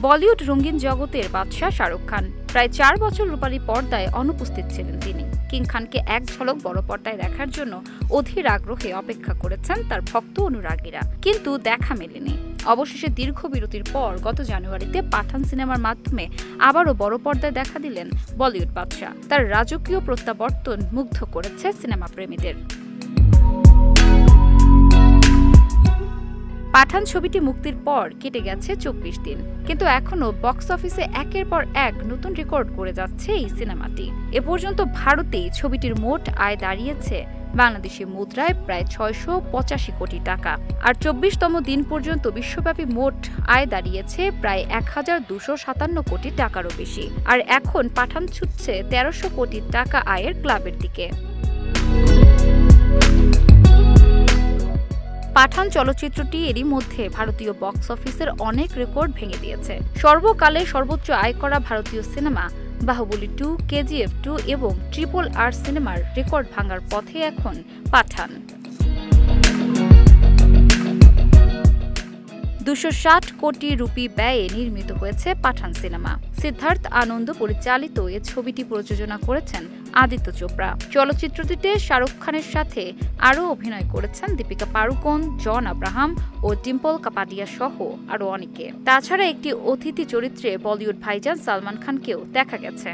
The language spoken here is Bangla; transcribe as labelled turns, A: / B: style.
A: বলিউড রঙিন জগতের বাদশাহ শাহরুখ খান। প্রায় চার বছর রূপালী পর্দায় অনুপস্থিত ছিলেন তিনি। কিং খানকে এক ঝলক বড় পর্দায় দেখার জন্য অধীর আগ্রহে অপেক্ষা করেছেন তার ভক্ত অনুরাগীরা। কিন্তু দেখা মেলেনি। অবশেষে দীর্ঘ বিরতির পর গত জানুয়ারিতে পাঠান সিনেমার মাধ্যমে আবারও বড় পর্দায় দেখা দিলেন বলিউড বাদশাহ। তার রাজকীয় প্রত্যাবর্তন মুগ্ধ করেছে সিনেমা প্রেমীদের পাঠান ছবিটি মুক্তির পর কেটে গেছে চব্বিশ দিন। কিন্তু এখনও বক্স অফিসে একের পর এক নতুন রেকর্ড করে যাচ্ছে এই সিনেমাটি। এ পর্যন্ত ভারতে ছবিটির মোট আয় দাঁড়িয়েছে বাংলাদেশি মুদ্রায় প্রায় ছয়শো পঁচাশি কোটি টাকা। আর চব্বিশতম দিন পর্যন্ত বিশ্বব্যাপী মোট আয় দাঁড়িয়েছে প্রায় এক হাজার দুশো সাতান্ন কোটি টাকারও বেশি। আর এখন পাঠান ছুটছে তেরোশো কোটি টাকা আয়ের ক্লাবের দিকে। পাঠান চলচ্চিত্রটি এরই মধ্যে ভারতীয় বক্স অফিসের অনেক রেকর্ড ভেঙে দিয়েছে। সর্বকালে সর্বোচ্চ আয় করা ভারতীয় cinema Baahubali two, KGF two এবং ট্রিপল আর সিনেমার রেকর্ড ভাঙার পথে এখন পাঠান। দুশো কোটি রুপি ব্যয়ে নির্মিত হয়েছে পাঠান সিনেমা। সিদ্ধার্থ আনন্দ পরিচালিত এ ছবিটি প্রযোজনা করেছেন আদিত্য চোপড়া। চলচ্চিত্রটিতে শাহরুখ খানের সাথে আরও অভিনয় করেছেন দীপিকা পাড়ুকোন, জন আব্রাহাম ও ডিম্পল কাপাডিয়া সহ আরও অনেকে। তাছাড়া একটি অতিথি চরিত্রে বলিউড ভাইজান সালমান খানকেও দেখা গেছে।